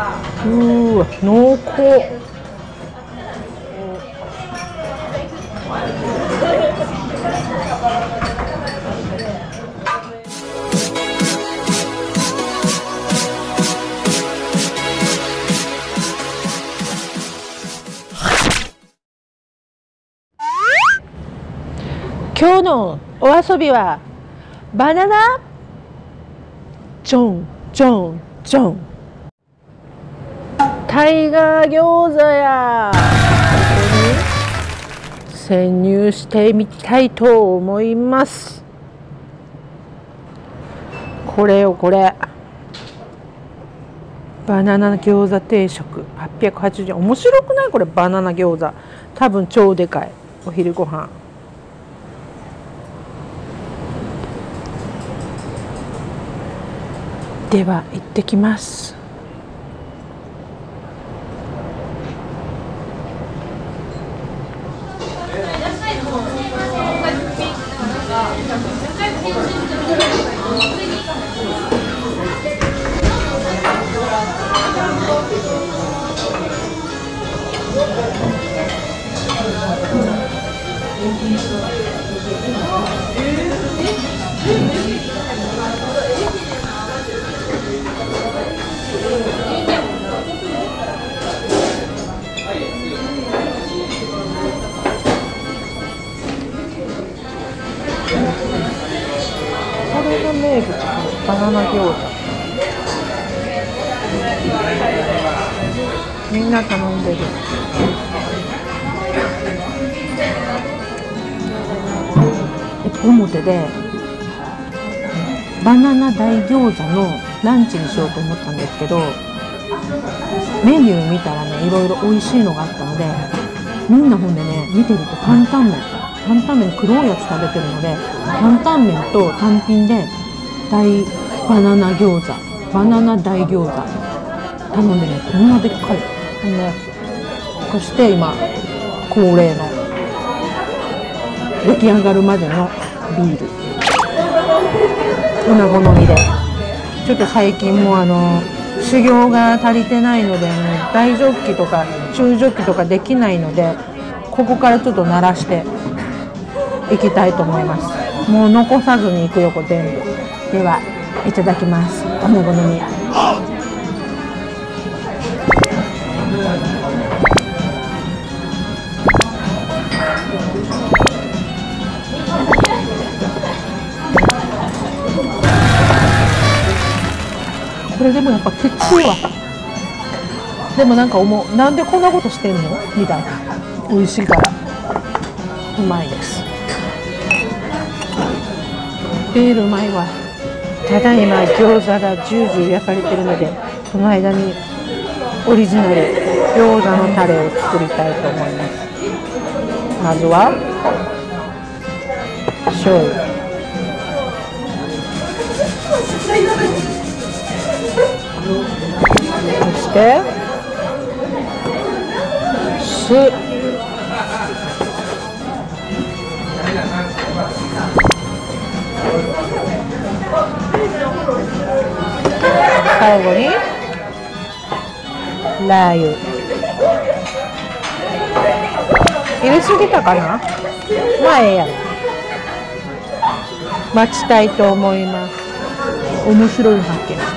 うわ濃厚。今日のお遊びはバナナジョンジョンジョン。イガー餃子や。ここに潜入してみたいと思います。これよこれ。バナナ餃子定食。880円。面白くない？これバナナ餃子。多分超でかい。お昼ご飯。では行ってきます。バナナ餃子。みんな頼んでる。表でバナナ大餃子のランチにしようと思ったんですけどメニュー見たらねいろいろ美味しいのがあったのでみんなほんでね見てると担々麺担々麺黒いやつ食べてるので担々麺と単品で大バナナ餃子。バナナ大餃子。頼んでねこんなでっかい。ほんでそして今恒例の出来上がるまでのビール。おなご飲みで。ちょっと最近もうあの修行が足りてないので、ね、大ジョッキとか中ジョッキとかできないのでここからちょっと慣らしていきたいと思います。もう残さずにいくよ全部。では。いただきます。おなご飲みこれでもやっぱきついわでもなんか思う。なんでこんなことしてんの？みたいな。美味しいから。うまいです。ビールうまいわ。ただいま餃子がジュージュー焼かれてるのでその間にオリジナル餃子のタレを作りたいと思います。まずは醤油。そして酢。最後にラー油入れすぎたかなまあええやろ待ちたいと思います面白い発見し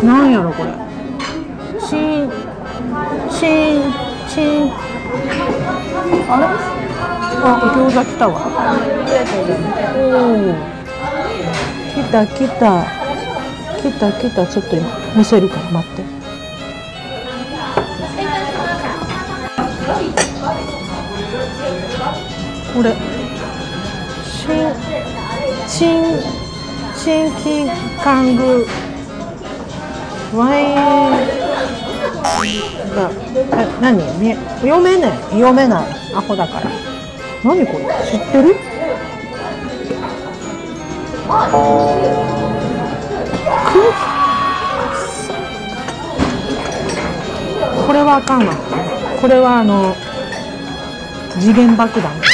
たなんやろこれしんしんしんあれあ餃子来たわ。おお来た来た。来た来た。ちょっと今見せるから待って。これ新新新規カングワインがえ何？み読めない。読めない。アホだから。何これ？知ってる？これはあかんわ。これはあの次元爆弾。次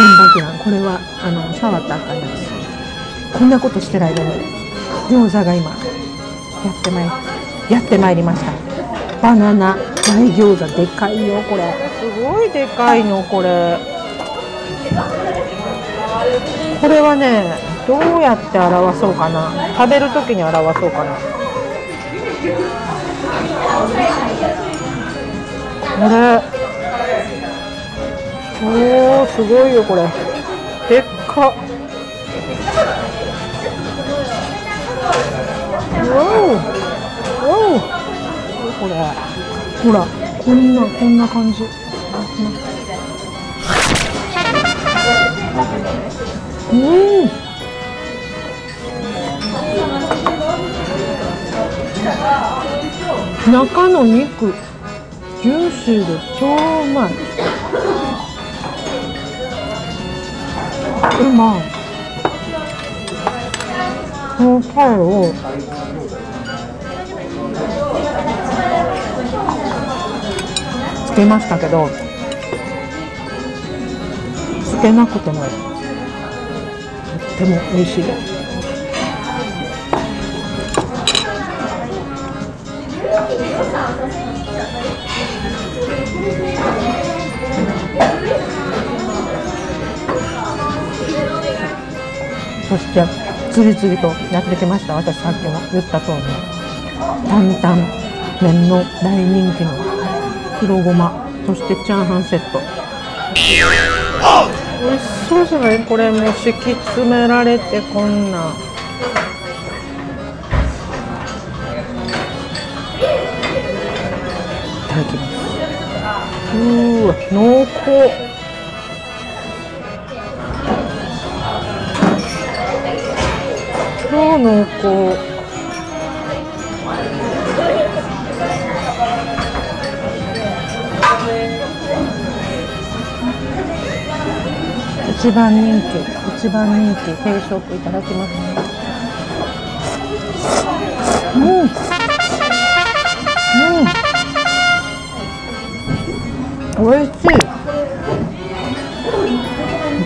元爆弾。これはあの触ったあかんやつ。こんなことしてる間に餃子が今やってまいやってまいりました。バナナ。大餃子。でかいよこれ。すごいでかいのこれ。これはねどうやって表そうかな。食べる時に表そうかな。これ？おーすごいよこれ。でっか。わお。お。これ。ほらこんなこんな感じ。うん。中の肉。ジューシーで超うまい。うまい。このタイを。つけましたけど。つけなくてもとっても美味しい。ですそして次々とやってきました。私さっきも言った通り。担々麺の大人気の黒ごま。そしてチャーハンセット。美味しそうじゃないこれも敷き詰められてこんな。いただきます。うーわ濃厚。超濃厚。一番人気一番人気。定食いただきますうん。うん。美味しい。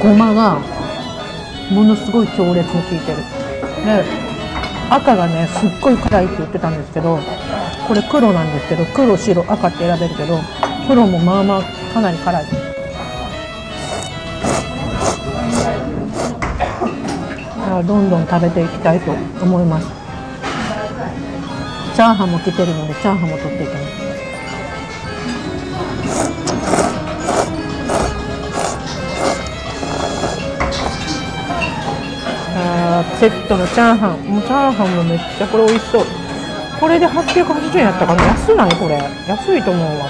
ごまがものすごい強烈に効いてる。で赤がねすっごい辛いって言ってたんですけどこれ黒なんですけど黒白赤って選べるけど黒もまあまあかなり辛い。あどんどん食べていきたいと思います。チャーハンも来てるのでチャーハンも取っていきます。あセットのチャーハン。もうチャーハンもめっちゃこれ美味しそう。これで880円やったかな？安ないこれ。安いと思うわ。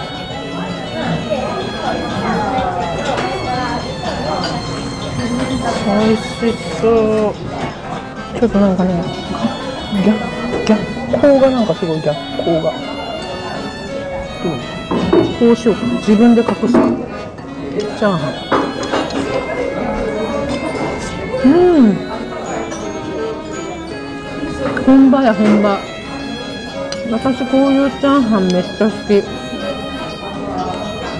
美味しそう。ちょっとなんかね逆逆光がなんかすごい逆光が。どう？こうしようか自分で隠すチャーハン。うん。本場や本場。私こういうチャーハンめっちゃ好き。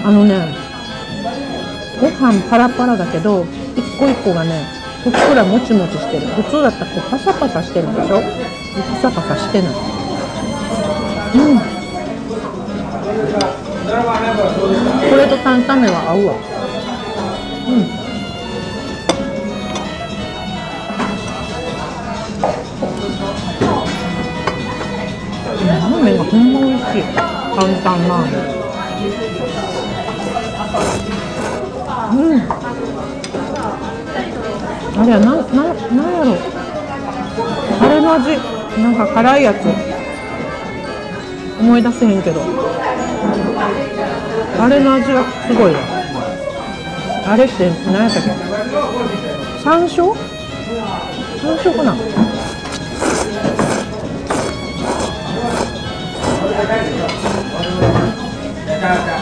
あのねご飯パラパラだけど一個一個がねふっくらもちもちしてる。普通だったらこうパサパサしてるでしょ？パサパサしてない。うん。これと担々麺は合うわ。うん。ラーメンがほんま美味しい。簡単ラーメンうん。あれはな、な、なんやろ。あれの味なんか辛いやつ。思い出せへんけど。あれの味がすごいわ。あれって何やったっけ。山椒？山椒かな。う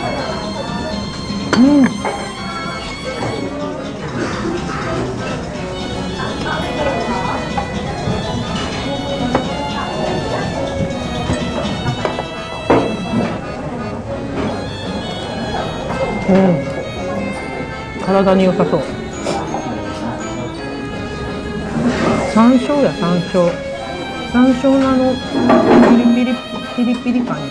ん体に良さそう。山椒や山椒。山椒のあのピリピリピリピリ感や。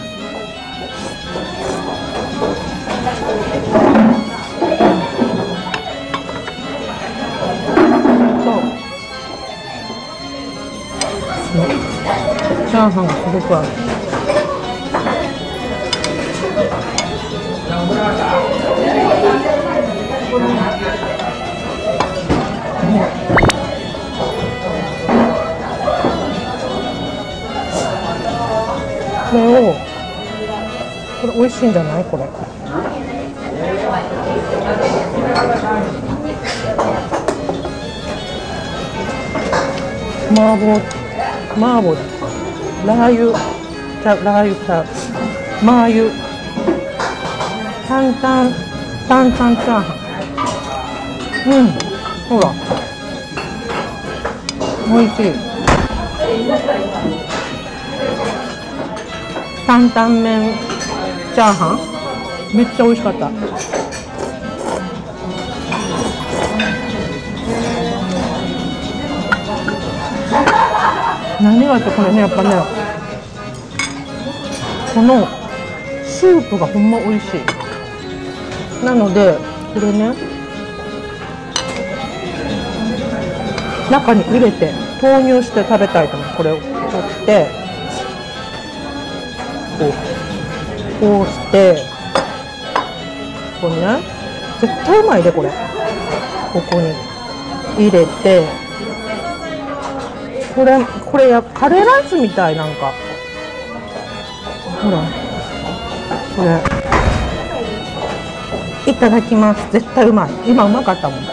そう。チャーハンがすごくある。これをこれ美味しいんじゃない？これ。麻婆麻婆だ。ラー油。ラー油ちゃう麻油。担々担々チャーハン。うんほら。美味しい。担々麺チャーハン。めっちゃ美味しかった。何がってこれねやっぱね。このスープがほんま美味しい。なのでこれね中に入れて投入して食べたいと思う。これを取ってこうこうしてこれね絶対うまいでこれ。ここに入れてこれこれやカレーライスみたいなんか。ほらこれ。いただきます。絶対うまい。今うまかったもん。うん。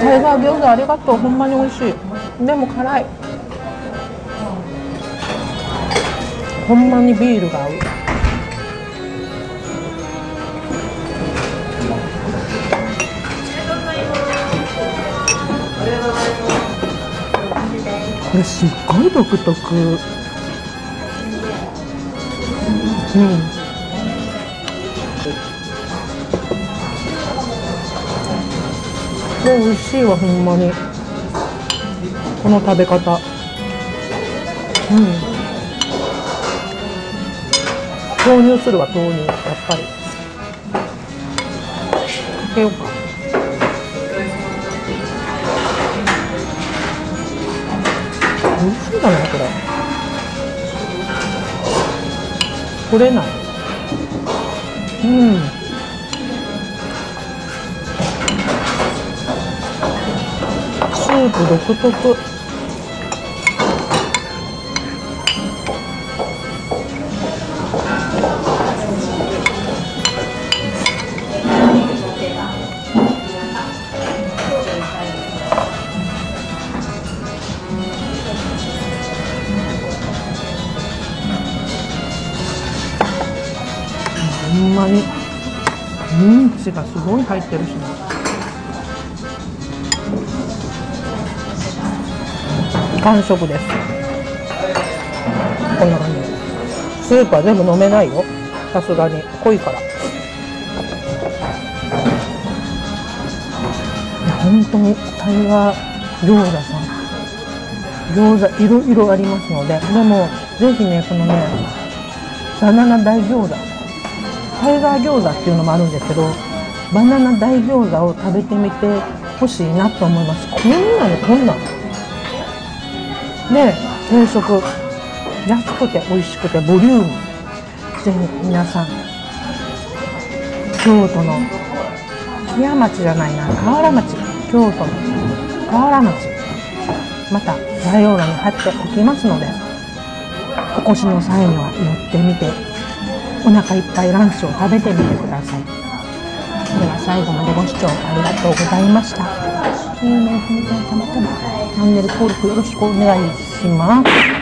タイガー餃子ありがとう。ほんまに美味しい。でも辛い。ほんまにビールが合う。れすっごい独特。うん。これ美味しいわほんまに。この食べ方。うん。投入するわ投入やっぱり。かけようか。美味しいだなこれ。取れない。うん。スープ独特。すごい入ってるしね。完食です。こんな感じ。スープは全部飲めないよ。さすがに。濃いから。いや本当に台湾餃子さん餃子いろいろありますので。でもぜひねこのねバナナ大餃子。タイガー餃子っていうのもあるんですけどバナナ大餃子を食べてみてほしいなと思います。こんなのこんなんで定食安くて美味しくてボリューム。ぜひ皆さん京都の木屋町じゃないな河原町。京都の河原町。また概要欄に貼っておきますのでお越しの際には寄ってみてお腹いっぱいランチを食べてみてください。では最後までご視聴ありがとうございました。有名たまたまチャンネル登録よろしくお願いします。